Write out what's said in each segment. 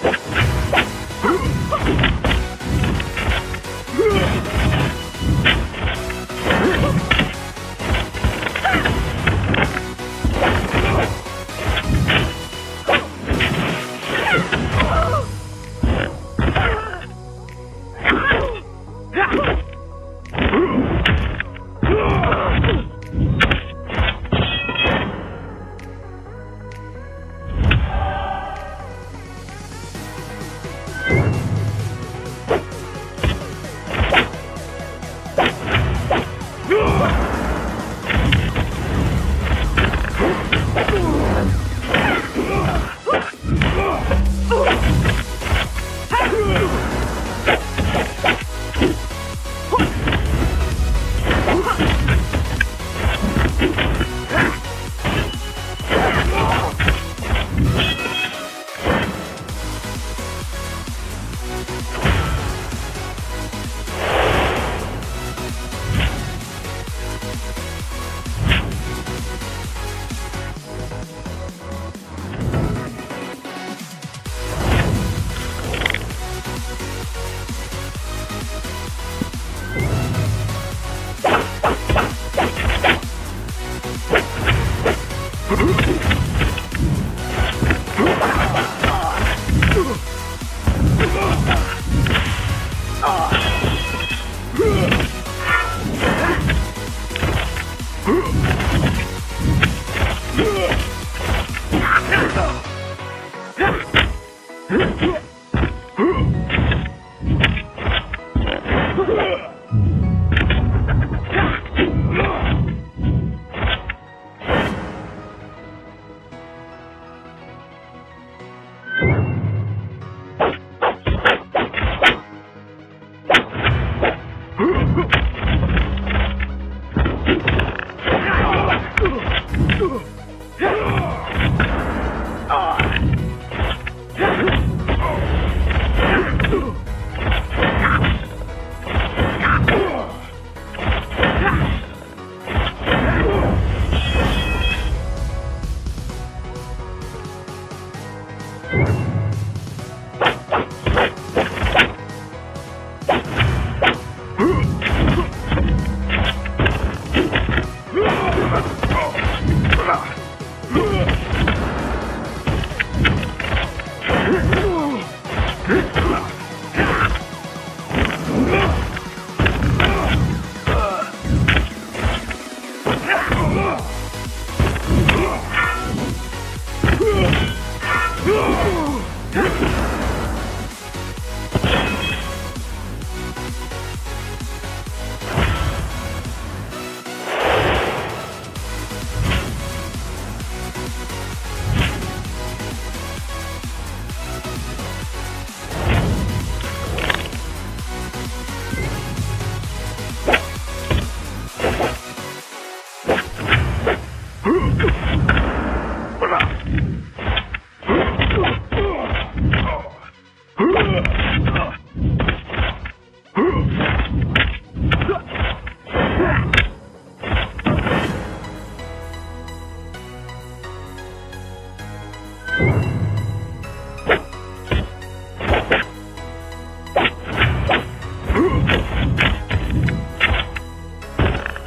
you Huh?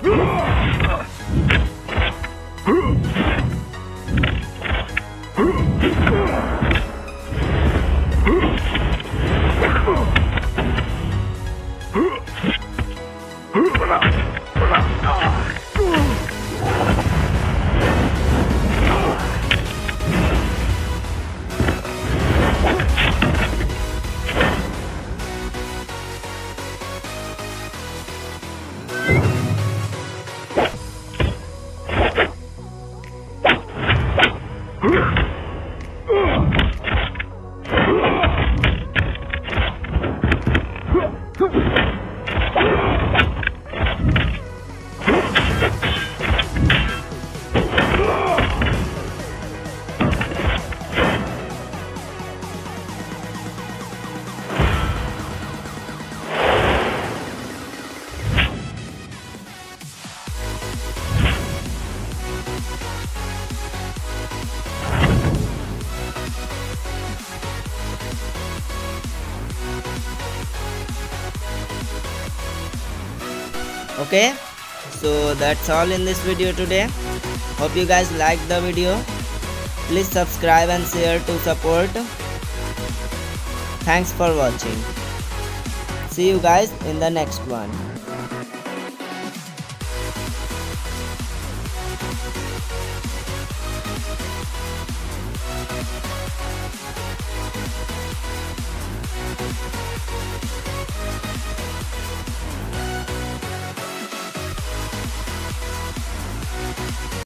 No. Okay? So that's all in this video today. Hope you guys liked the video. Please subscribe and share to support. Thanks for watching. See you guys in the next one